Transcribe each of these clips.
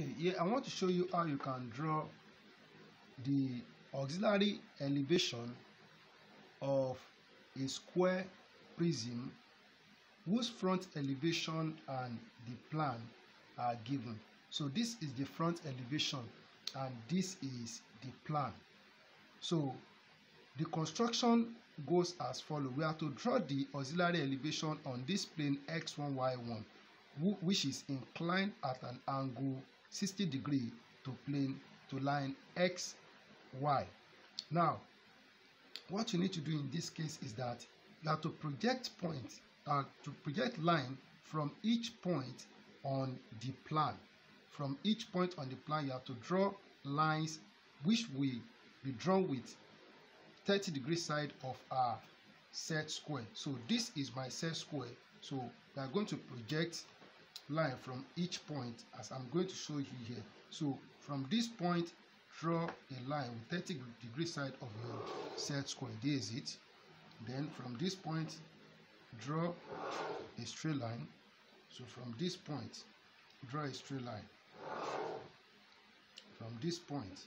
Okay, yeah, I want to show you how you can draw the auxiliary elevation of a square prism whose front elevation and the plan are given. So this is the front elevation and this is the plan. So the construction goes as follows. We have to draw the auxiliary elevation on this plane x1, y1 which is inclined at an angle 60 degree to plane to line x y. Now what you need to do in this case is that you have to project point uh, to project line from each point on the plan from each point on the plan you have to draw lines which will be drawn with 30 degree side of our set square. So this is my set square. So we are going to project line from each point as I'm going to show you here. So from this point, draw a line with 30 degree side of your set square. This is it. Then from this point, draw a straight line. So from this point, draw a straight line. From this point,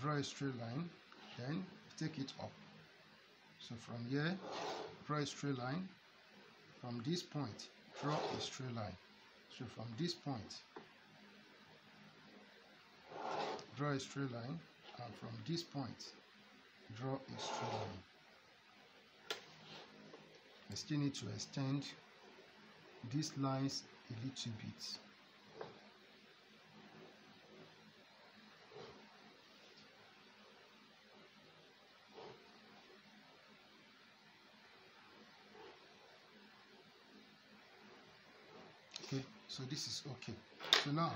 draw a straight line. Then take it up. So from here, draw a straight line from this point draw a straight line. So from this point draw a straight line and from this point draw a straight line. I still need to extend these lines a little bit okay so this is okay. So now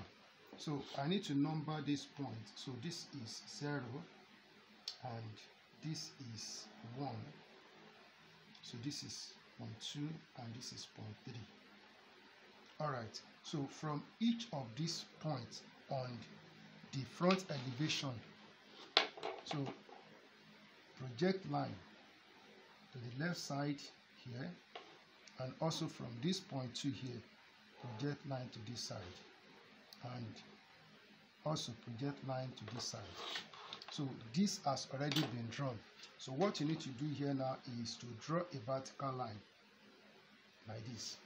so i need to number this point. So this is zero and this is one. So this is point two and this is point three. All right. So from each of these points on the front elevation so project line to the left side here and also from this point to here project line to this side. And also project line to this side. So this has already been drawn. So what you need to do here now is to draw a vertical line like this.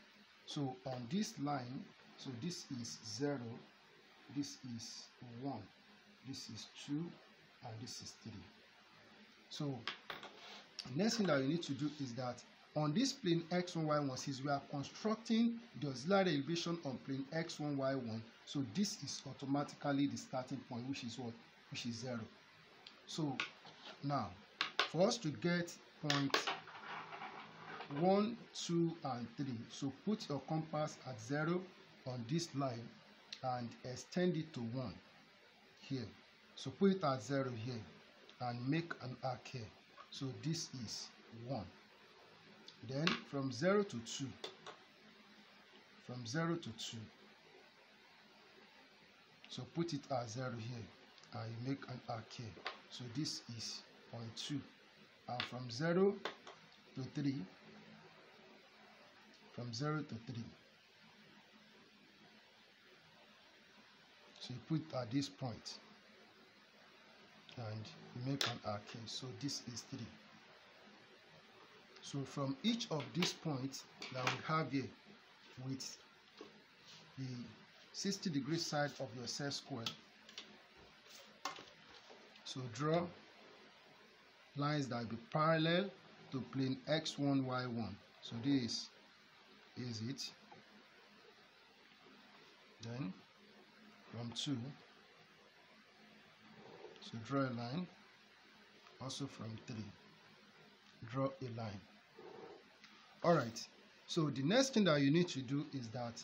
So on this line so this is zero this is one this is two and this is three. So next thing that you need to do is that on this plane x1 y1 since we are constructing the auxiliary elevation on plane x1 y1 so this is automatically the starting point which is what? Which is zero. So now for us to get point one two and three so put your compass at zero on this line and extend it to one here. So put it at zero here and make an arc here. So this is one then from 0 to 2 from 0 to 2 so put it at 0 here and you make an arc here. So this is point 2 and from 0 to 3 from 0 to 3 so you put at this point and you make an arc here. So this is 3 so from each of these points that we have here with the 60 degree side of your set square so draw lines that will be parallel to plane x1 y1 so this is it. Then from 2 so draw a line. Also from 3 draw a line all right. So the next thing that you need to do is that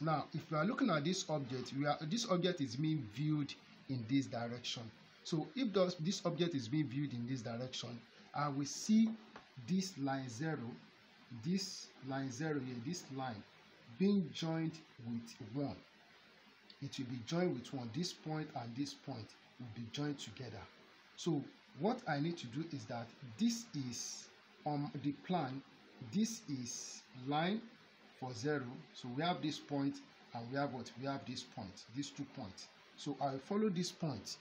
now if you are looking at this object we are this object is being viewed in this direction. So if this object is being viewed in this direction i will see this line zero this line zero here this line being joined with one. It will be joined with one. This point and this point will be joined together. So what i need to do is that this is on the plan this is line for zero. So we have this point and we have what? We have this point these two points. So i follow this point.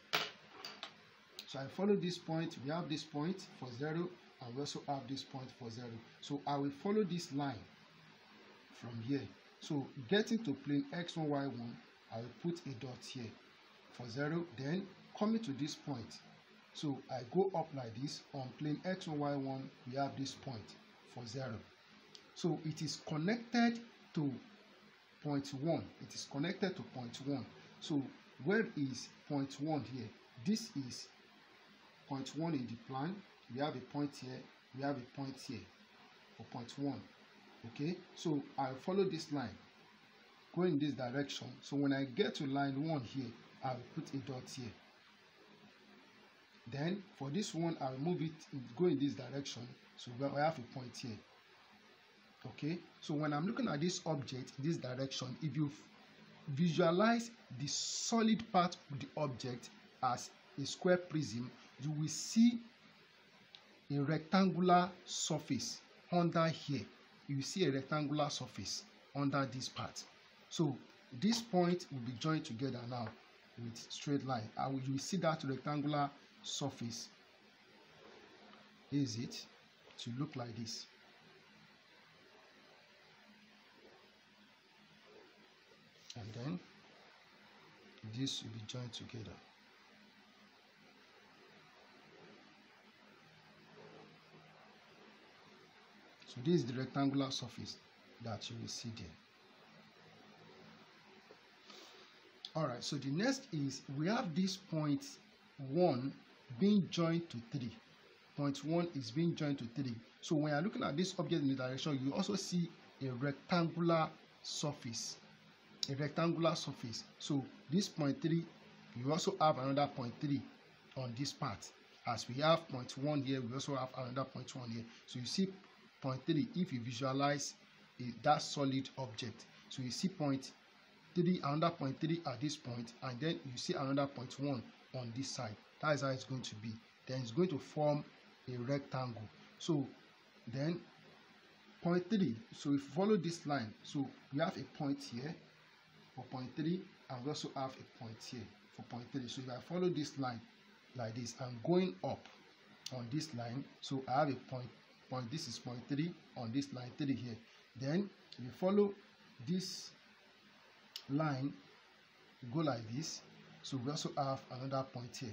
So i follow this point. We have this point for zero and we also have this point for zero. So i will follow this line from here. So getting to plane x1 y1 i will put a dot here for zero then coming to this point. So i go up like this. On plane x1 y1 we have this point for zero. So it is connected to point one. It is connected to point one. So where is point one here? This is point one in the plan. We have a point here. We have a point here for point one. Okay? So i follow this line. Go in this direction. So when i get to line one here i will put a dot here then for this one i will move it go in this direction. So i have a point here. Okay? So when i'm looking at this object this direction if you visualize the solid part of the object as a square prism you will see a rectangular surface under here. You see a rectangular surface under this part. So this point will be joined together now with straight line. And you will see that rectangular surface. Is it to look like this? And then this will be joined together. So this is the rectangular surface that you will see there. All right so the next is we have this point one being joined to three. Point one is being joined to three. So when you're looking at this object in the direction you also see a rectangular surface. A rectangular surface. So this point three you also have another point three on this part. As we have point one here we also have another point one here. So you see point three if you visualize that solid object. So you see point three another point three at this point and then you see another point one on this side that is how it's going to be. Then it's going to form a rectangle. So then point three. So if you follow this line so we have a point here for point three and we also have a point here for point three. So if i follow this line like this i'm going up on this line. So i have a point point this is point three on this line three here. Then you follow this line go like this. So we also have another point here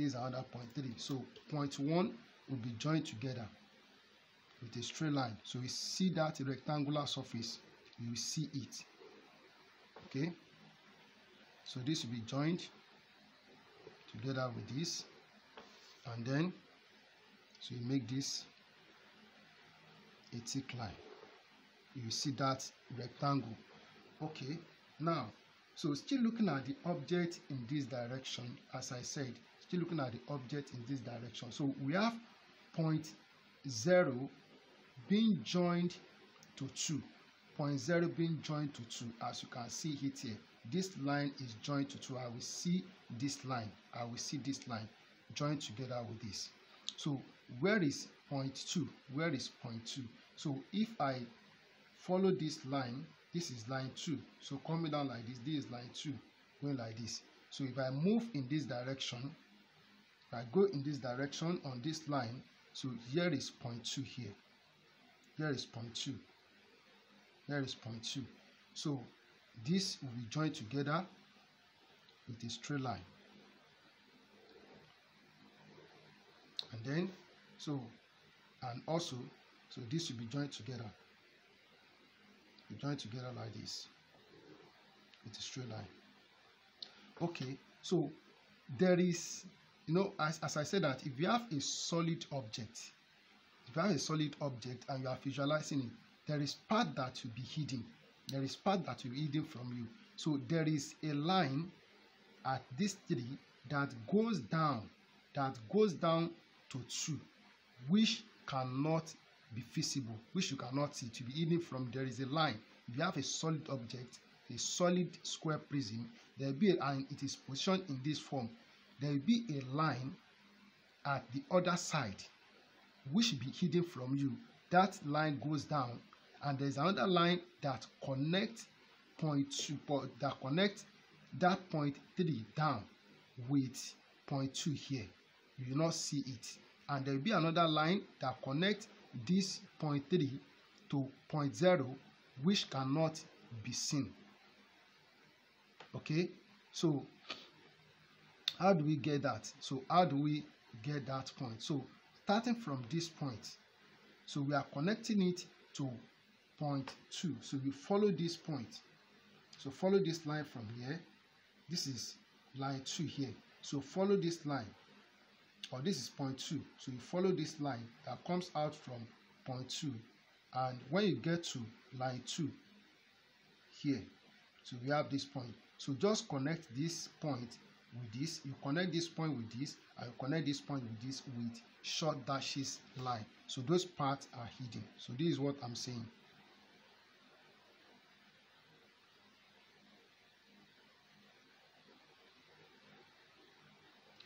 here's another point three. So point one will be joined together with a straight line. So we see that rectangular surface you see it. Okay? So this will be joined together with this. And then so you make this a thick line. You see that rectangle. Okay? Now so still looking at the object in this direction as i said still looking at the object in this direction. So we have point zero being joined to two. Point zero being joined to two. As you can see it here this line is joined to two. I will see this line. I will see this line joined together with this. So where is point two? Where is point two? So if i follow this line this is line two. So coming down like this this is line two going like this. So if i move in this direction if i go in this direction on this line so here is point two here. Here is point two. Here is point two. So this will be joined together with a straight line. And then so and also so this will be joined together. Be joined together like this with a straight line. Okay so there is you know as, as i said that if you have a solid object if you have a solid object and you are visualizing it there is part that will be hidden. There is part that will be hidden from you. So there is a line at this tree that goes down that goes down to two which cannot be visible which you cannot see. To be hidden from there is a line. If you have a solid object a solid square prism there be a, and it is positioned in this form there will be a line at the other side which will be hidden from you. That line goes down and there is another line that connects point two point that connect that point three down with point two here. You will not see it. And there will be another line that connect this point three to point zero which cannot be seen. Okay? So how do we get that? So how do we get that point? So starting from this point so we are connecting it to point two. So you follow this point. So follow this line from here. This is line two here. So follow this line or this is point two. So you follow this line that comes out from point two. And when you get to line two here so we have this point. So just connect this point with this you connect this point with this you connect this point with this with short dashes line. So those parts are hidden. So this is what i'm saying.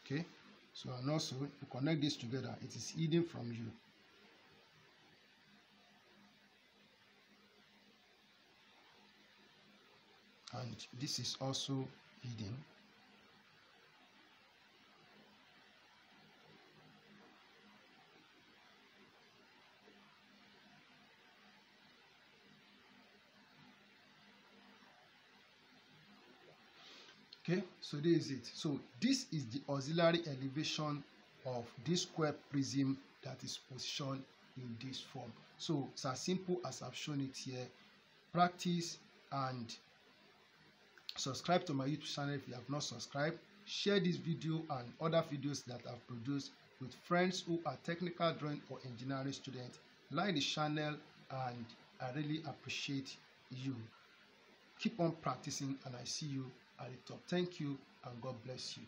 Okay? So and also you connect this together it is hidden from you. And this is also hidden okay so this is it. So this is the auxiliary elevation of this square prism that is positioned in this form. So it's as simple as i've shown it here. Practice and subscribe to my youtube channel if you have not subscribed. Share this video and other videos that i've produced with friends who are technical drawing or engineering students. Like the channel and i really appreciate you. Keep on practicing and i see you at the top thank you and god bless you